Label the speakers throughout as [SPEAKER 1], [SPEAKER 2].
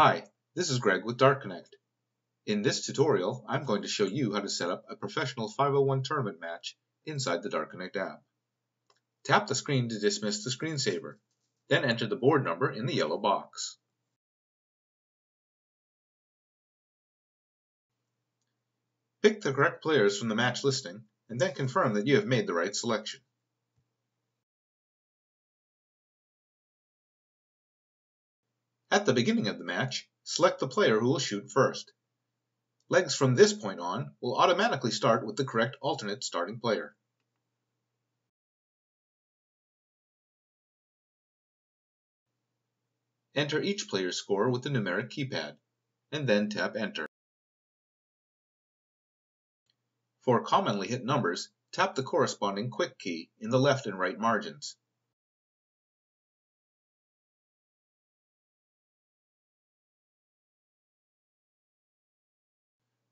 [SPEAKER 1] Hi, this is Greg with DartConnect. In this tutorial, I'm going to show you how to set up a professional 501 tournament match inside the DartConnect app. Tap the screen to dismiss the screensaver, then enter the board number in the yellow box. Pick the correct players from the match listing, and then confirm that you have made the right selection. At the beginning of the match, select the player who will shoot first. Legs from this point on will automatically start with the correct alternate starting player. Enter each player's score with the numeric keypad, and then tap Enter. For commonly hit numbers, tap the corresponding quick key in the left and right margins.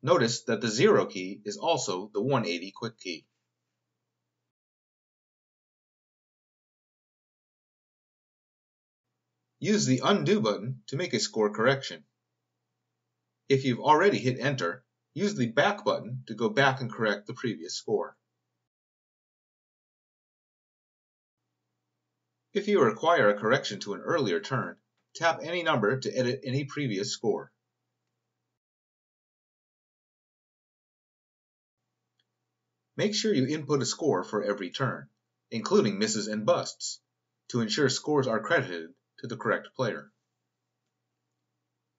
[SPEAKER 1] Notice that the 0 key is also the 180 quick key. Use the Undo button to make a score correction. If you've already hit Enter, use the Back button to go back and correct the previous score. If you require a correction to an earlier turn, tap any number to edit any previous score. Make sure you input a score for every turn, including misses and busts, to ensure scores are credited to the correct player.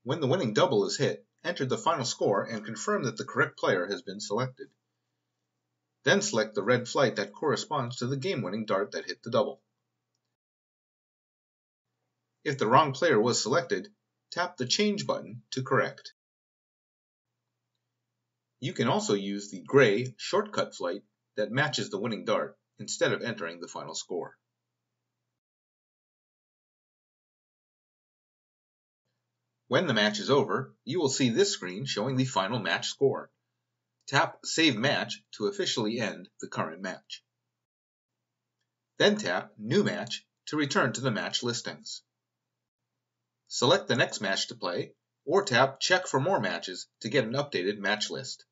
[SPEAKER 1] When the winning double is hit, enter the final score and confirm that the correct player has been selected. Then select the red flight that corresponds to the game-winning dart that hit the double. If the wrong player was selected, tap the Change button to correct. You can also use the gray shortcut flight that matches the winning dart instead of entering the final score. When the match is over, you will see this screen showing the final match score. Tap Save Match to officially end the current match. Then tap New Match to return to the match listings. Select the next match to play, or tap Check for more matches to get an updated match list.